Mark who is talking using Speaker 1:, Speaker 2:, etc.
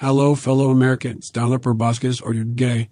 Speaker 1: Hello, fellow Americans. Donald Proboscis or you're gay.